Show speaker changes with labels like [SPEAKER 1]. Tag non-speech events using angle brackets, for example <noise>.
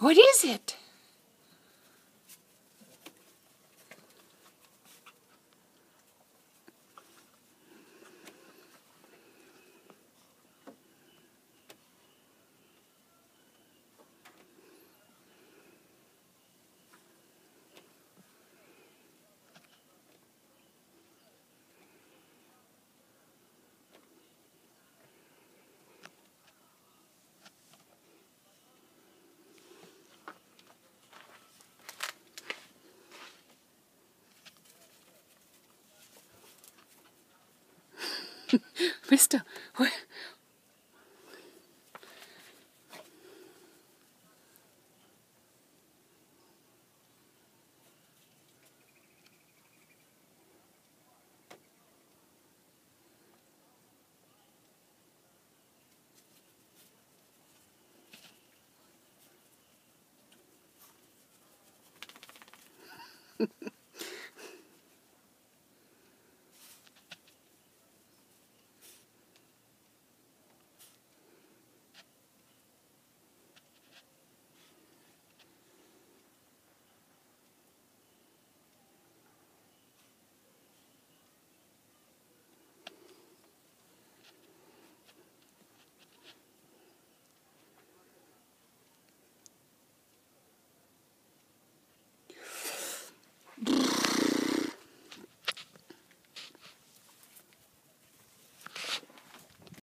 [SPEAKER 1] What is it? <laughs> Mister, where? <laughs>